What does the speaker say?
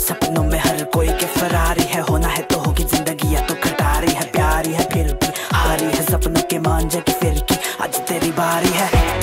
सपनों में हर कोई के फरारी है। होना है तो होगी ज़िंदगी या तो खटारी है। प्यारी है फिर भी हारी है। सपनों के मांझे की फिर की आज तेरी बारी है।